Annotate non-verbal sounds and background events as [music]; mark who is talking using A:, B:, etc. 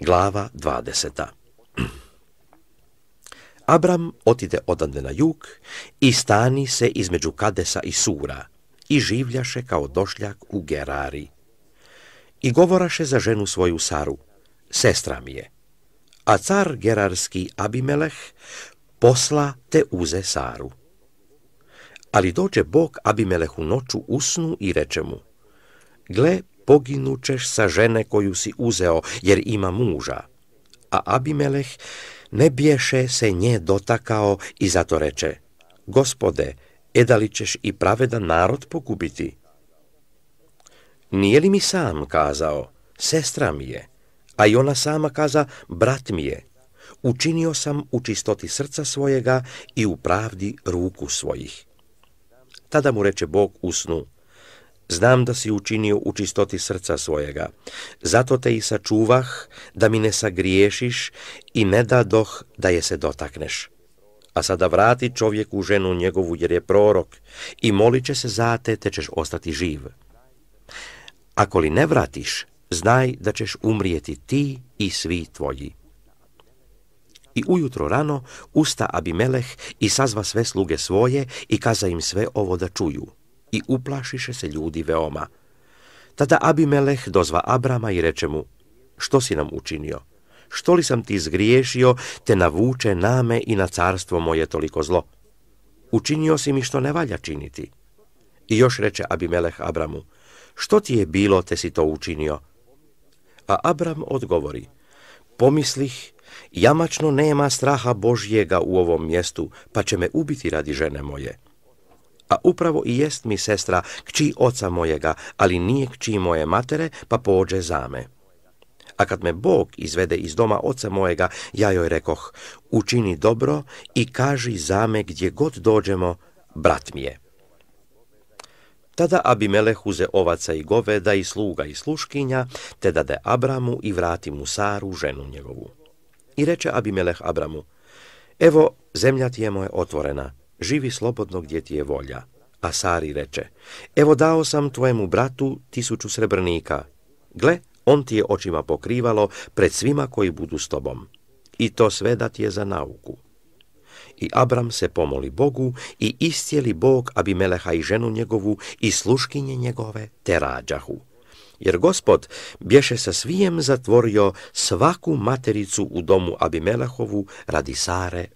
A: Glava 20. [clears throat] Abram otide odande na jug i stani se između Kadesa i Sura i življaše kao došljak u Gerari. I govoraše za ženu svoju Saru, sestra mi je. A car Gerarski Abimeleh posla te uze Saru. Ali dođe Bog Abimelehu noću usnu i reče mu, gle, poginućeš sa žene koju si uzeo, jer ima muža. A Abimeleh ne biješe se nje dotakao i zato reče, gospode, edali ćeš i pravedan narod pokupiti? Nije li mi sam kazao, sestra mi je, a i ona sama kaza, brat mi je, učinio sam u čistoti srca svojega i u pravdi ruku svojih. Tada mu reče Bog u snu, znam da si učinio u čistoti srca svojega, zato te i sačuvah da mi ne sagriješiš i ne dadoh da je se dotakneš. A sada vrati čovjeku ženu njegovu jer je prorok i molit će se za te te ćeš ostati živ. Ako li ne vratiš, znaj da ćeš umrijeti ti i svi tvoji. I ujutro rano usta Abimeleh i sazva sve sluge svoje i kaza im sve ovo da čuju. I uplašiše se ljudi veoma. Tada Abimeleh dozva Abrama i reče mu, što si nam učinio? Što li sam ti zgriješio, te navuče name i na carstvo moje toliko zlo? Učinio si mi što ne valja činiti. I još reče Abimeleh Abramu, što ti je bilo, te si to učinio? A Abram odgovori, pomislih, jamačno nema straha Božjega u ovom mjestu, pa će me ubiti radi žene moje. A upravo i jest mi sestra kći oca mojega, ali nije kći moje matere, pa pođe za me. A kad me Bog izvede iz doma oca mojega, ja joj rekoh, učini dobro i kaži za me gdje god dođemo, brat mi je. Tada Abimeleh uze ovaca i goveda i sluga i sluškinja, te dade Abramu i vrati mu Saru, ženu njegovu. I reče Abimeleh Abramu, evo, zemlja ti je moja otvorena, živi slobodno gdje ti je volja. A Sari reče, evo dao sam tvojemu bratu tisuću srebrnika. Gle, on ti je očima pokrivalo pred svima koji budu s tobom. I to sve da ti je za nauku. I Abram se pomoli Bogu i iscijeli Bog Abimeleha i ženu njegovu i sluškinje njegove te rađahu. Jer gospod bješe sa svijem zatvorio svaku matericu u domu Abimelehovu radi Sare